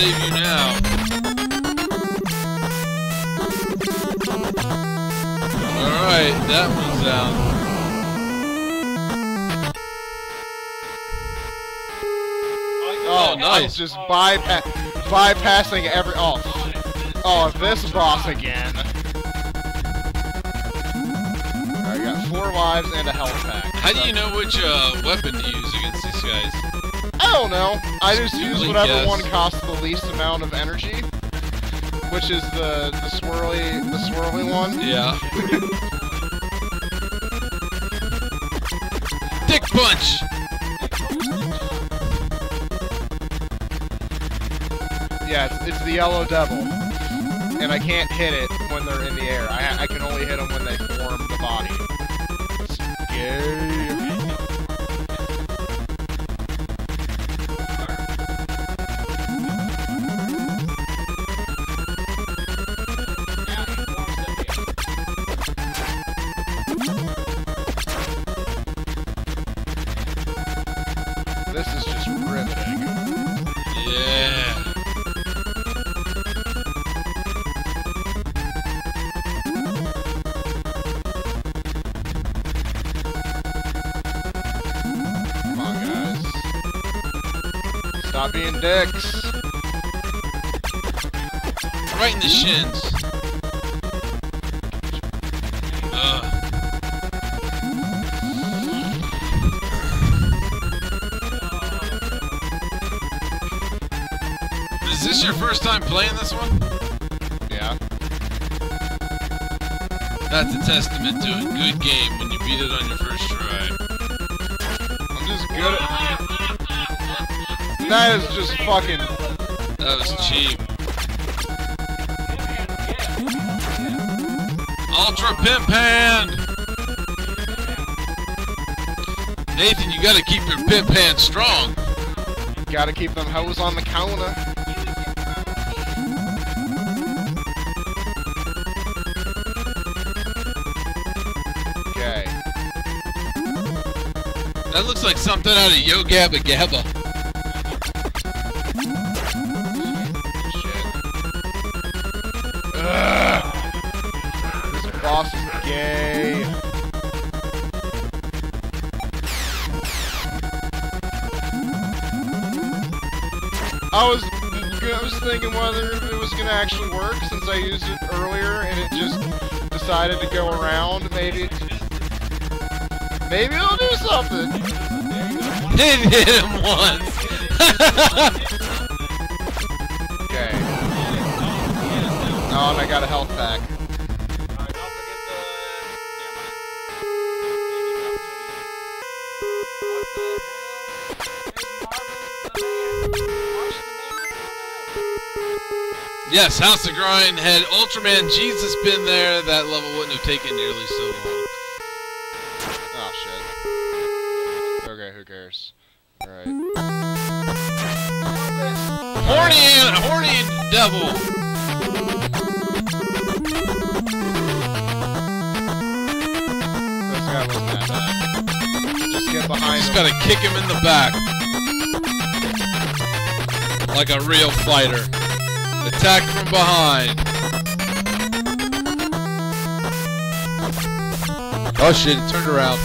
save you now. Alright, that one's down. Oh, nice. I'm just bypa bypassing every. Oh, oh, this boss again. I got four lives and a health pack. How do you know which uh, weapon to use against these guys? I don't know. I just use whatever one costs the least amount of energy, which is the the swirly the swirly one. Yeah. Dick punch! Yeah, it's, it's the yellow devil, and I can't hit it when they're in the air. I I can only hit them when they form the body. Scary. This Stop being dicks. Right in the shins. Ugh. Is this your first time playing this one? Yeah. That's a testament to a good game when you beat it on your first try. I'm just good at... That is just fucking... That was cheap. Ultra Pimp Hand! Nathan, you gotta keep your pimp hand strong. Gotta keep them hoes on the counter. Okay. That looks like something out of Yo Gabba Gabba. Thinking whether it was gonna actually work since I used it earlier and it just decided to go around. Maybe maybe it'll do something. Didn't hit him once. Okay. Oh, and I got a health pack. Yes, House of Grind had Ultraman Jesus been there, that level wouldn't have taken nearly so long. Oh shit. Okay, who cares? Alright. Horny, horny devil. This guy wasn't that. Just get behind Just him. gotta kick him in the back. Like a real fighter. Attack from behind. Oh shit, it turned around.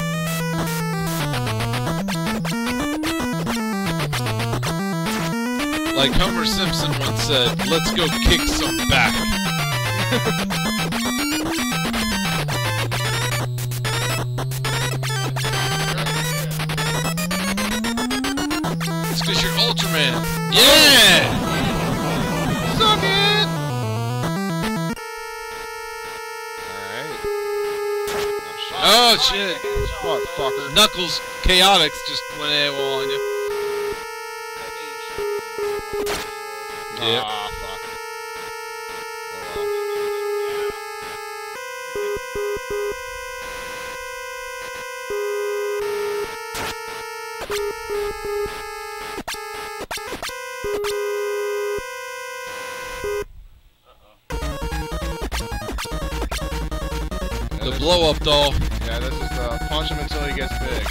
Like Homer Simpson once said, let's go kick some back. It's because you're Ultraman. Yeah! Oh shit. What, fucker? Knuckles Chaotix just went AWOL on you. Yep. Ah, fuck. The blow up doll punch him until he gets big.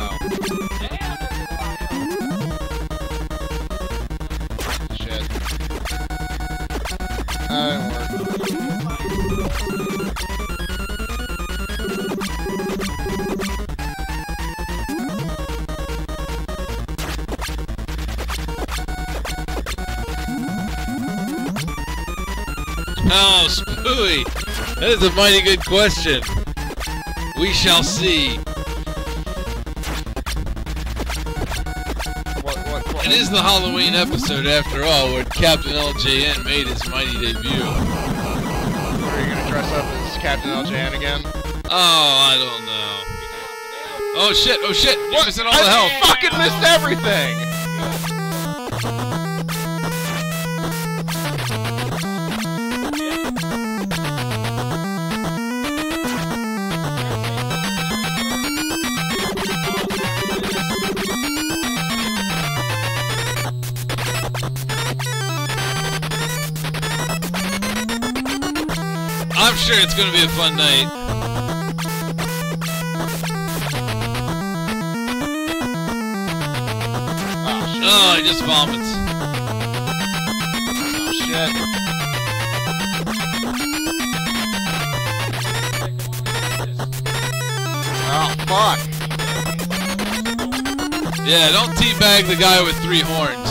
Oh. I Spooey! That is a mighty good question. We shall see. What, what, what? It is the Halloween episode, after all, where Captain LJN made his mighty debut. Are you gonna dress up as Captain LJN again? Oh, I don't know. Oh shit! Oh shit! You're missing all the I health. fucking missed everything! Sure it's gonna be a fun night. Oh shit. Oh, just vomits. Oh shit. Oh fuck. Yeah, don't teabag the guy with three horns.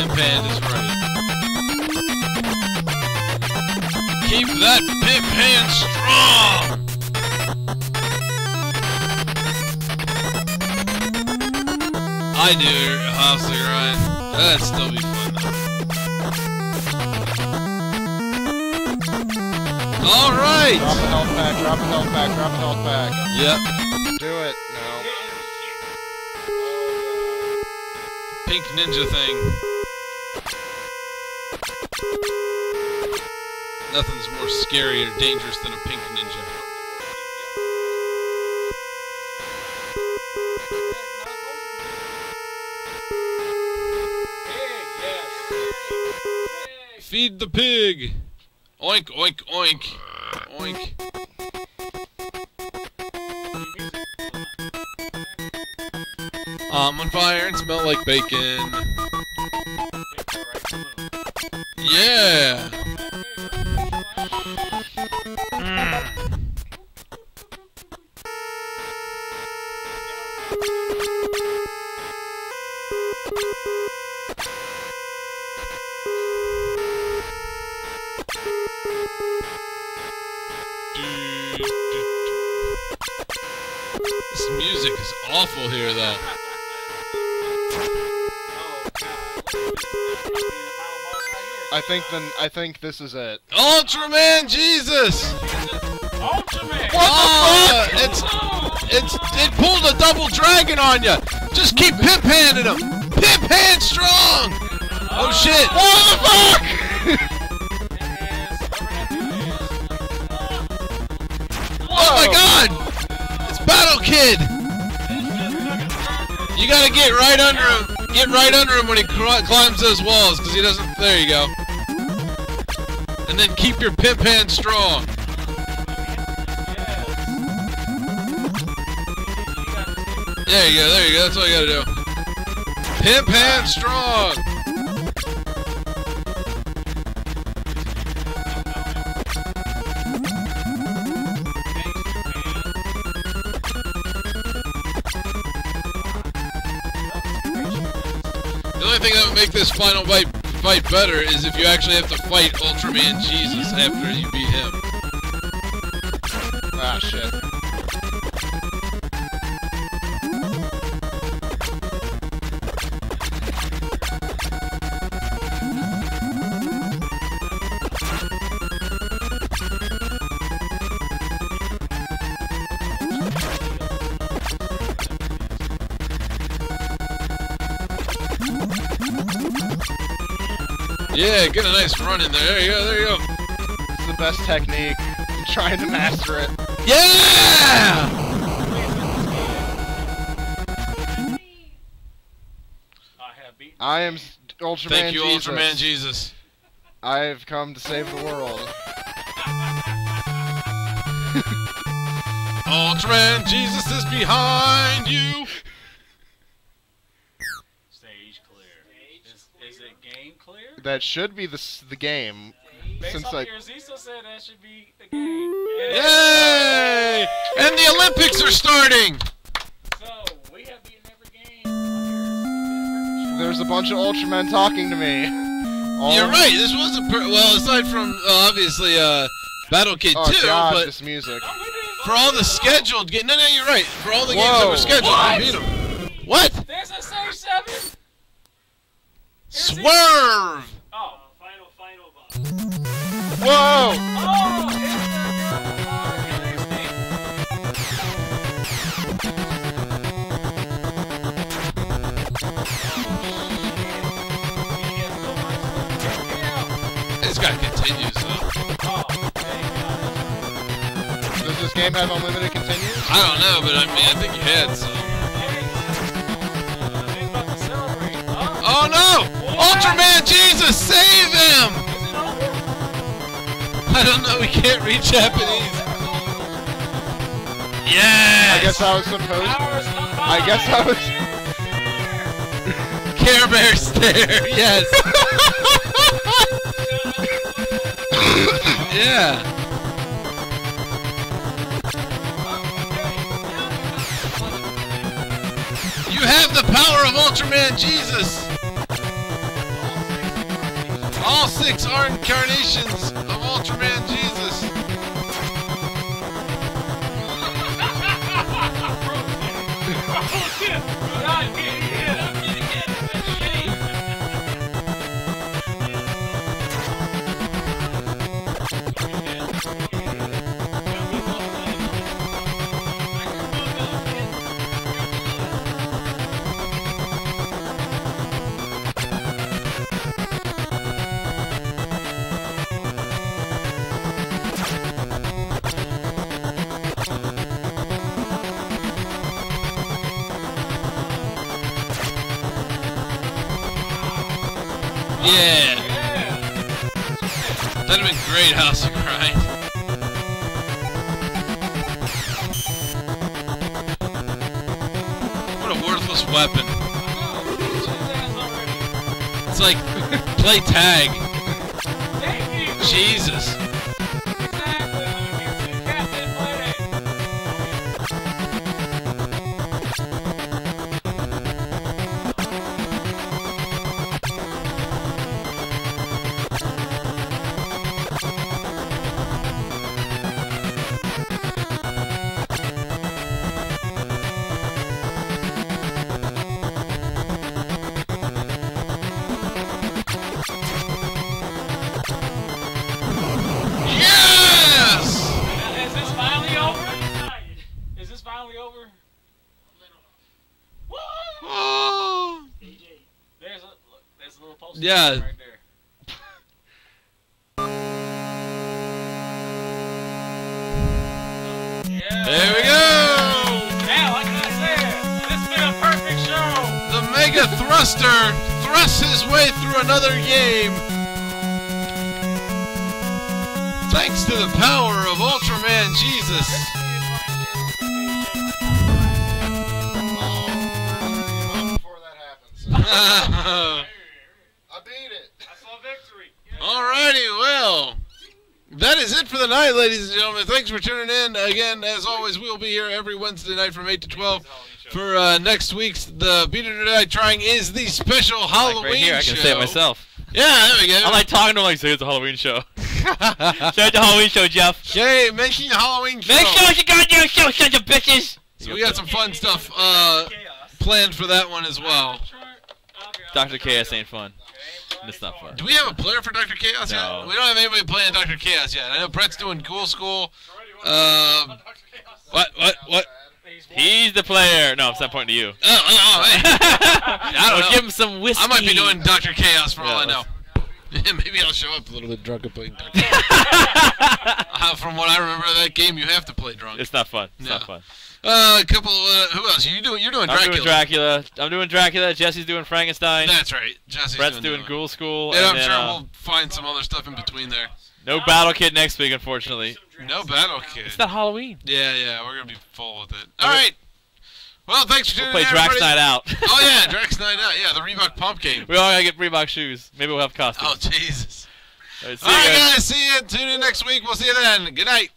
Talk to the pimp hand is right. Keep that pimp hand strong! I do, House of Grind. That'd still be fun though. Alright! Drop a health pack, drop a health pack, drop a health pack. Yep. Do it. No. Pink ninja thing. Nothing's more scary or dangerous than a pink ninja. Feed the pig! Oink, oink, oink. Oink. I'm on fire and smell like bacon. Yeah! Music is awful here, though. I think then I think this is it. Ultraman Jesus! Ultimate! Oh, it's it's it pulled a double dragon on you. Just keep pimp handing him. Pimp hand strong. Oh shit! Oh, what the fuck? Oh my god! It's Battle Kid. Gotta get right under him. Get right under him when he climbs those walls, because he doesn't. There you go. And then keep your pimp hand strong. There you go, there you go, that's all you gotta do. Pimp hand strong! Thing that would make this final fight, fight better is if you actually have to fight Ultraman Jesus after you beat him. Yeah, get a nice run in there. There you go, there you go. It's the best technique. I'm trying to master it. Yeah! I have beaten I am Ultraman Thank you, Jesus. Ultraman Jesus. I've come to save the world. Ultraman Jesus is behind you. That should be the the game. Based Since off I- your Ziso said that should be the game. Yay! And the Olympics are starting. So we have beaten every game. There's a bunch of Ultramen talking to me. All You're right. This was a per- well, aside from uh, obviously uh, Battle Kid Oh 2, god, but this music. We did for all the scheduled games. No, no, you're right. For all the games that Whoa. were scheduled, What? we beat them. What? There's a save seven. Swerve! Oh, final, final boss. Whoa! Oh, NXT. It's continues though. Does this game have unlimited continues? I don't know, but I mean, I think you had some. Oh no! Ultraman Jesus, save him! I don't know. We can't read Japanese. Yes. I guess I was supposed. to. I guess I was. Care Bear stare. Yes. yeah. You have the power of Ultraman Jesus. All six are incarnations of Ultraman Jesus. Yeah. That'd have been great, House of Grind. What a worthless weapon. It's like play tag. Jesus. There's a little poster Yeah. right there. Yeah. There we go! Yeah, like I said, this has been a perfect show. The Mega Thruster thrusts his way through another game. Thanks to the power of Ultraman Jesus. Before that happens. I beat it. I saw victory. Alrighty, well, that is it for the night, ladies and gentlemen. Thanks for tuning in. Again, as always, we'll be here every Wednesday night from 8 to 12 for uh, next week's The Beat It or Die Trying is the special Halloween Like right here, I can show. say it myself. Yeah, there we go. I'm like talking to him like, say it's a Halloween show. Say it's a Halloween show, Jeff. Making a Halloween show. Make sure it's a goddamn show, sons of bitches. So we got some fun stuff uh, planned for that one as well. Dr. Chaos ain't fun. It's not fun. Do we have a player for Dr. Chaos No. yet? We don't have anybody playing Dr. Chaos yet. I know Brett's doing Ghoul School. Um, what? What? What? He's the player. No, I'm not pointing to you. Oh, oh, oh, hey. I don't know. Give him some whiskey. I might be doing Dr. Chaos for all I know. Maybe I'll show up a little bit drunk and play Dr. Chaos. Uh, from what I remember of that game, you have to play drunk. It's not fun. It's No. not fun. Uh, a couple. Uh, who else? You doing? You're doing I'm Dracula. doing Dracula. I'm doing Dracula. Jesse's doing Frankenstein. That's right. Jesse's Brett's doing, doing Ghoul School. one. Yeah, I'm then, sure uh, we'll find some other stuff in between there. no Battle Kid next week, unfortunately. No Battle Kid. It's not Halloween. Yeah, yeah, we're gonna be full with it. Okay. All right. Well, thanks for tuning We'll play in. Drak's. Night Out. Oh yeah, Drak's Night Out. Yeah, the Reebok Pump game. we all gotta get Reebok shoes. Maybe we'll have costumes. Oh Jesus. All right, see All you right, guys. guys. See you. Tune in next week. We'll see you then. Good night.